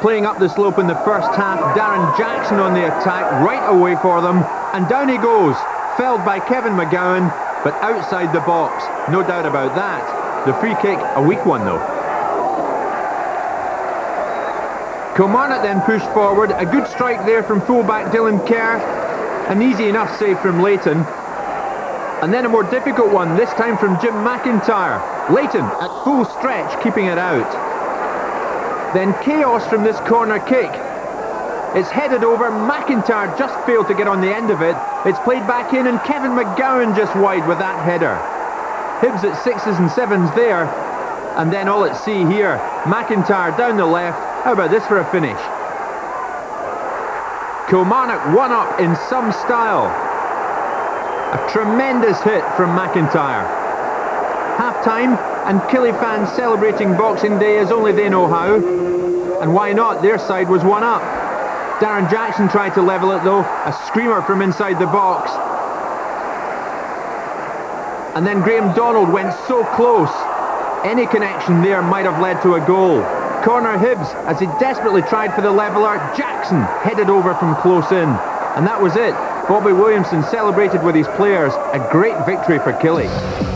playing up the slope in the first half. Darren Jackson on the attack, right away for them. And down he goes, felled by Kevin McGowne, but outside the box. No doubt about that. The free kick, a weak one though. Kilmarnock then pushed forward. A good strike there from fullback Dylan Kerr. An easy enough save from Leighton. And then a more difficult one, this time from Jim McIntyre. Leighton at full stretch, keeping it out. Then chaos from this corner kick. It's headed over, McIntyre just failed to get on the end of it. It's played back in and Kevin McGowne just wide with that header. Hibs at sixes and sevens there. And then all at sea here. McIntyre down the left. How about this for a finish? Kilmarnock one up in some style. A tremendous hit from McIntyre. Time and Killie fans celebrating Boxing Day as only they know how. And why not? Their side was one up. Darren Jackson tried to level it though. A screamer from inside the box. And then Graeme Donald went so close. Any connection there might have led to a goal. Corner Hibs as he desperately tried for the leveller. Jackson headed over from close in. And that was it. Bobby Williamson celebrated with his players. A great victory for Killie.